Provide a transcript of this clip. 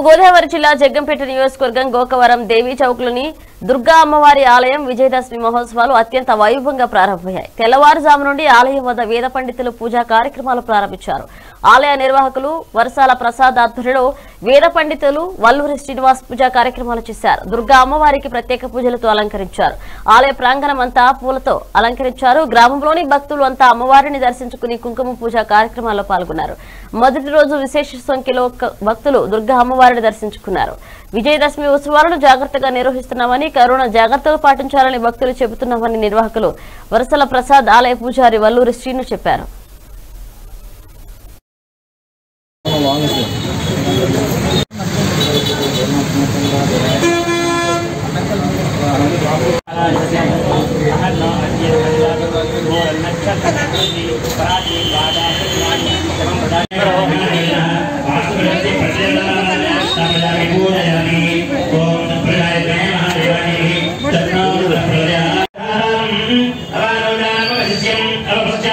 గోదావరి జిల్లా జగ్గంపేట నియోజకవర్గం గోకవరం దేవీ చౌక్లోని దుర్గా అమ్మవారి ఆలయం విజయదశమి మహోత్సవాలు అత్యంత వైభవంగా ప్రారంభమయ్యాయి. తెల్లవారుజాము నుండి ఆలయం వద్ద వేద పండితులు పూజా కార్యక్రమాలు ప్రారంభించారు. ఆలయ నిర్వాహకులు వరసాల ప్రసాద్ ఆధ్వర్యంలో వేద పండితులు వల్లూరి శ్రీనివాస్ పూజా కార్యక్రమాలు చేశారు. దుర్గా అమ్మవారికి ప్రత్యేక పూజలతో అలంకరించారు. ఆలయ ప్రాంగణం అంతా పూలతో అలంకరించారు. గ్రామంలోని భక్తులు అంతా అమ్మవారిని దర్శించుకుని కుంకుమ పూజ కార్యక్రమాల్లో పాల్గొన్నారు. మొదటి రోజు విశేష సంఖ్యలో భక్తులు దుర్గా అమ్మవారిని దర్శించుకున్నారు. విజయదశమి ఉత్సవాలను జాగ్రత్తగా నిర్వహిస్తున్నామని కరోనా జాగ్రత్తలు పాటించాలని భక్తులు చెబుతున్నామని నిర్వాహకులు వరసల ప్రసాద్ ఆలయ పూజారి వల్లూరి శ్రీను చెప్పారు. Gracias.